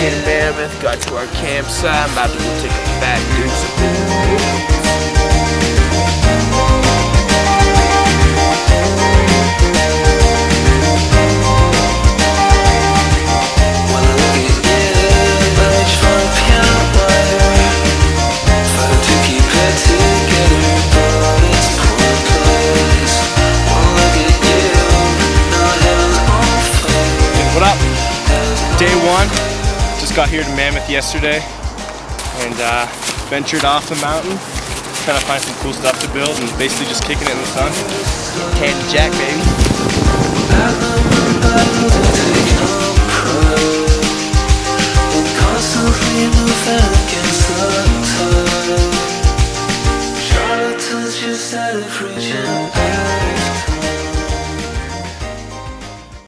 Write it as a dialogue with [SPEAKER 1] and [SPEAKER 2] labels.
[SPEAKER 1] In Mammoth, got to our campsite. I'm about to take a fat deuce.
[SPEAKER 2] Day one. Just got here to Mammoth yesterday and uh, ventured off the mountain. Trying to find some cool stuff to build and basically just kicking it in the sun.
[SPEAKER 1] Candy Jack, baby.